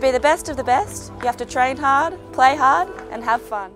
To be the best of the best, you have to train hard, play hard and have fun.